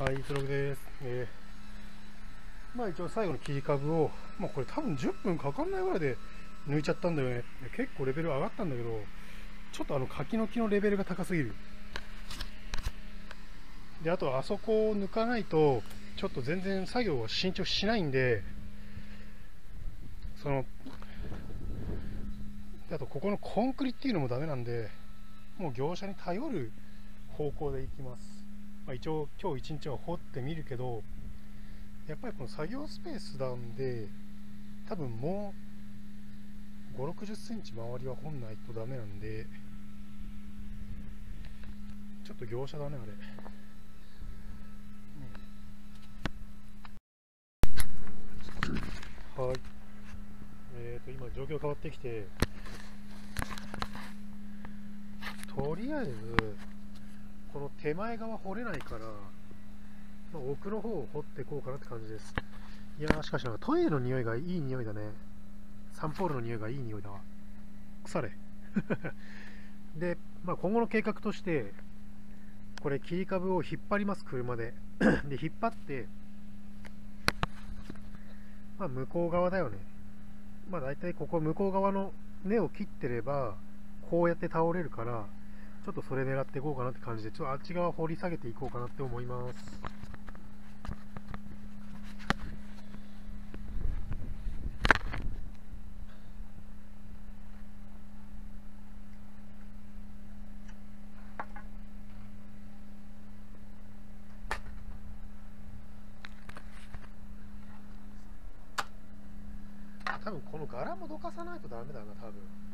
はい、ブログです。えーまあ一応最後の切り株を、まあこれ多分10分かかんないぐらいで抜いちゃったんだよね。結構レベル上がったんだけど、ちょっとあの柿の木のレベルが高すぎる。で、あとあそこを抜かないと、ちょっと全然作業を慎重しないんで、その、であとここのコンクリっていうのもダメなんで、もう業者に頼る方向でいきます。まあ、一応今日一日は掘ってみるけどやっぱりこの作業スペースなんで多分もう5 6 0センチ周りは掘んないとダメなんでちょっと業者だねあれ、はい。えーと今状況変わってきてとりあえずこの手前側掘れないから、まあ、奥の方を掘っていこうかなって感じです。いやー、しかしなんかトイレの匂いがいい匂いだね。サンポールの匂いがいい匂いだわ。腐れ。で、まあ、今後の計画として、これ切り株を引っ張ります、車で。で、引っ張って、まあ、向こう側だよね。まあ、大体ここ向こう側の根を切ってれば、こうやって倒れるから、ちょっとそれ狙っていこうかなって感じで、ちょっとあっち側掘り下げていこうかなって思います。多分この柄もどかさないとダメだな、多分。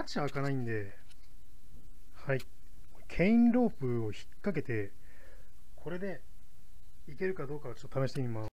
ラチ開かないんで、はい。ケインロープを引っ掛けて、これでいけるかどうかちょっと試してみます。